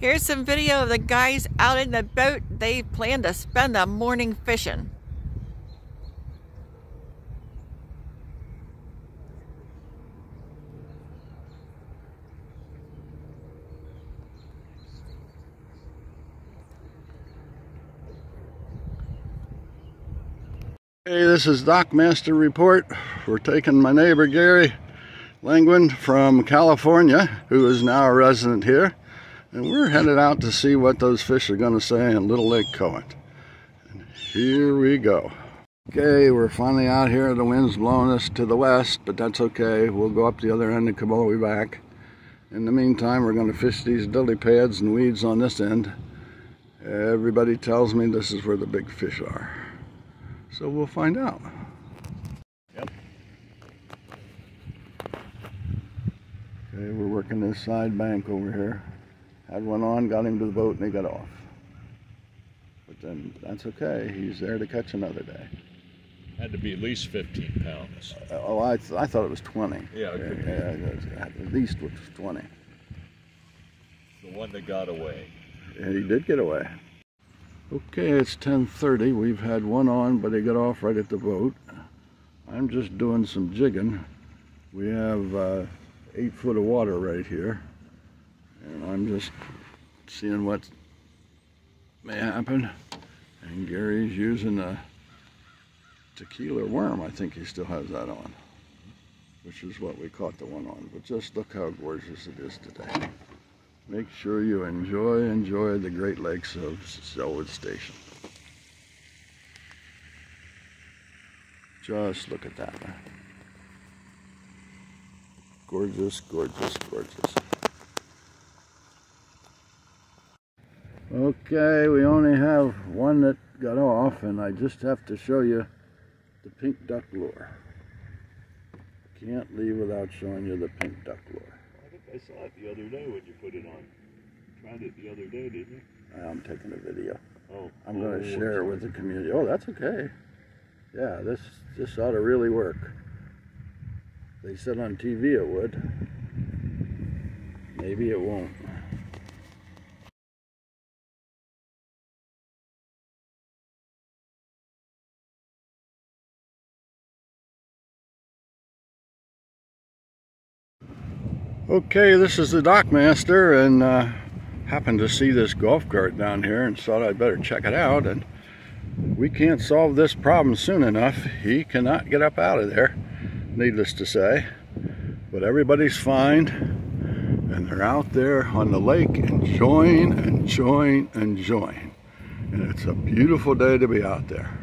Here's some video of the guys out in the boat. They plan to spend the morning fishing. Hey, this is Dock Master Report. We're taking my neighbor Gary Langwin from California, who is now a resident here, and we're headed out to see what those fish are going to say in Little Lake Coant. And here we go. Okay, we're finally out here. The wind's blowing us to the west, but that's okay. We'll go up the other end and come all the way back. In the meantime, we're going to fish these lily pads and weeds on this end. Everybody tells me this is where the big fish are. So we'll find out. Yep. Okay, we're working this side bank over here. Had one on, got him to the boat, and he got off. But then that's okay. He's there to catch another day. Had to be at least 15 pounds. Uh, oh, I, th I thought it was 20. Yeah, it could be. yeah, was- at least it was 20. The one that got away. And he did get away. Okay, it's 10.30. We've had one on, but he got off right at the boat. I'm just doing some jigging. We have uh, eight foot of water right here. And I'm just seeing what may happen. And Gary's using a tequila worm. I think he still has that on. Which is what we caught the one on. But just look how gorgeous it is today make sure you enjoy enjoy the Great Lakes of Selwood Station. Just look at that. Gorgeous, gorgeous, gorgeous. Okay, we only have one that got off and I just have to show you the pink duck lure. Can't leave without showing you the pink duck lure. I think I saw it the other day when you put it on. Tried it the other day, didn't you? I'm taking a video. Oh. I'm going oh, to share it with the community. Oh, that's okay. Yeah, this this ought to really work. They said on TV it would. Maybe it won't. Okay, this is the dockmaster and uh, happened to see this golf cart down here and thought I'd better check it out and we can't solve this problem soon enough. He cannot get up out of there, needless to say. But everybody's fine and they're out there on the lake enjoying, enjoying, enjoying. And it's a beautiful day to be out there.